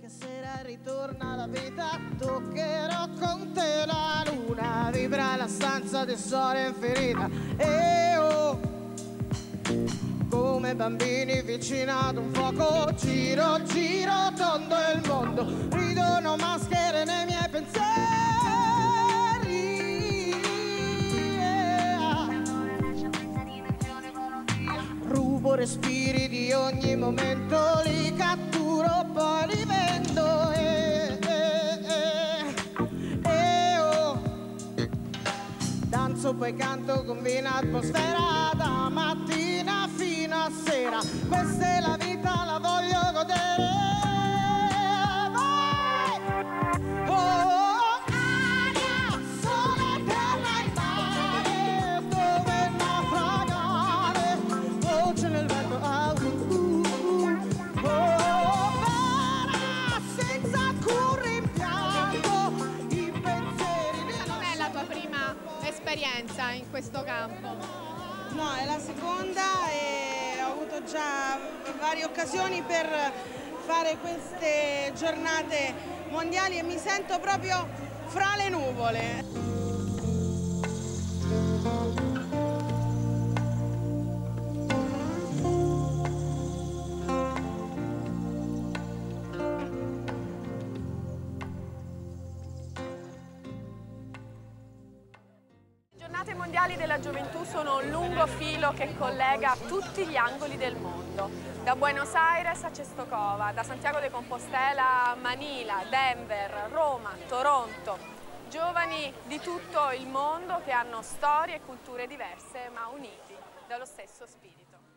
che sera ritorna la vita, toccherò con te la luna, vibra la stanza del sole infinita. E oh, come bambini vicino ad un fuoco, giro, giro tondo il mondo, ridono maschere nei miei pensieri. Yeah. Rubo respiri di ogni momento, li catturo, poi li vendo. Poi canto con vina atmosfera da mattina fino a sera. Esperienza in questo campo? No, è la seconda e ho avuto già varie occasioni per fare queste giornate mondiali e mi sento proprio fra le nuvole. Mondiali della gioventù sono un lungo filo che collega tutti gli angoli del mondo, da Buenos Aires a Cestocova, da Santiago de Compostela a Manila, Denver, Roma, Toronto. Giovani di tutto il mondo che hanno storie e culture diverse ma uniti dallo stesso spirito.